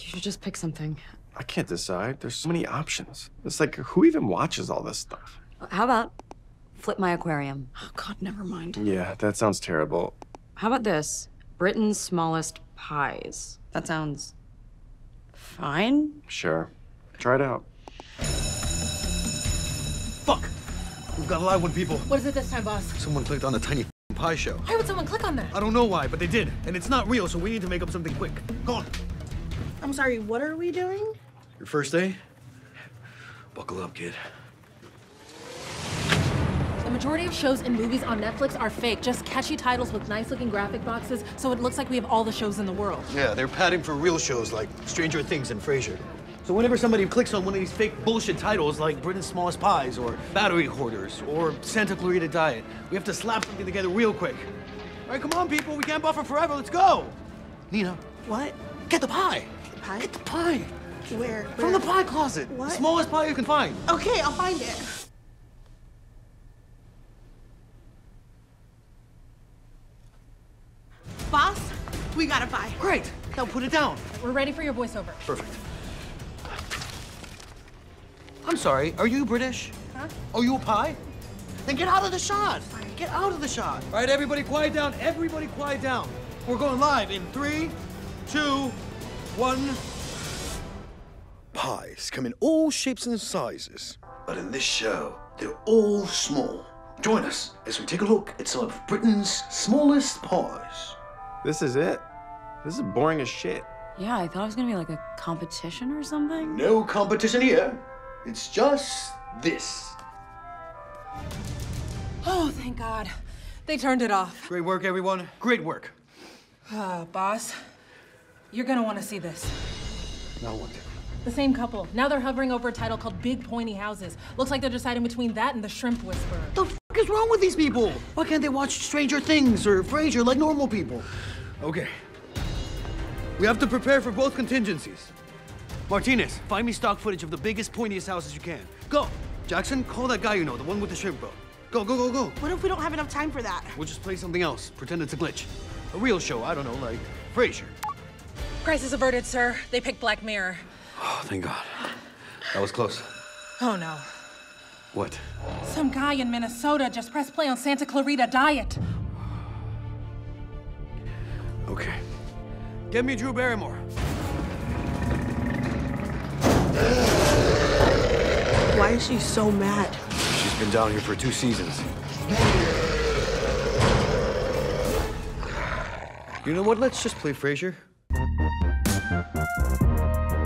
You should just pick something. I can't decide. There's so many options. It's like, who even watches all this stuff? How about flip my aquarium? Oh, God, never mind. Yeah, that sounds terrible. How about this? Britain's smallest pies. That sounds fine. Sure. Try it out. Fuck! We've got a live one, people. What is it this time, boss? Someone clicked on a tiny pie show. Why would someone click on that? I don't know why, but they did. And it's not real, so we need to make up something quick. Go on. I'm sorry, what are we doing? Your first day? Buckle up, kid. The majority of shows and movies on Netflix are fake, just catchy titles with nice looking graphic boxes, so it looks like we have all the shows in the world. Yeah, they're padding for real shows like Stranger Things and Frasier. So whenever somebody clicks on one of these fake bullshit titles like Britain's Smallest Pies or Battery Hoarders or Santa Clarita Diet, we have to slap something together real quick. All right, come on, people. We can't buffer forever. Let's go. Nina, What? get the pie. The pie? Get the pie. Where? From Where? the pie closet. What? The smallest pie you can find. Okay, I'll find it. Boss, we got a pie. Great. Now put it down. We're ready for your voiceover. Perfect. I'm sorry, are you British? Huh? Are you a pie? Then get out of the shot. Get out of the shot. All right, everybody quiet down. Everybody quiet down. We're going live in three, two, one. Pies come in all shapes and sizes. But in this show, they're all small. Join us as we take a look at some of Britain's smallest pies. This is it. This is boring as shit. Yeah, I thought it was gonna be like a competition or something. No competition here. It's just this. Oh, thank God. They turned it off. Great work, everyone. Great work. Uh, boss, you're gonna want to see this. Now what? The same couple. Now they're hovering over a title called Big Pointy Houses. Looks like they're deciding between that and The Shrimp Whisperer. The f is wrong with these people? Why can't they watch Stranger Things or Frasier like normal people? Okay. We have to prepare for both contingencies. Martinez, find me stock footage of the biggest, pointiest houses you can. Go! Jackson, call that guy you know, the one with the shrimp boat. Go, go, go, go. What if we don't have enough time for that? We'll just play something else. Pretend it's a glitch. A real show, I don't know, like Frasier. Crisis averted, sir. They picked Black Mirror. Oh, thank God. That was close. Oh no. What? Some guy in Minnesota just pressed play on Santa Clarita Diet. Okay. Get me Drew Barrymore. Why is she so mad? She's been down here for two seasons. You know what? Let's just play Frasier. Música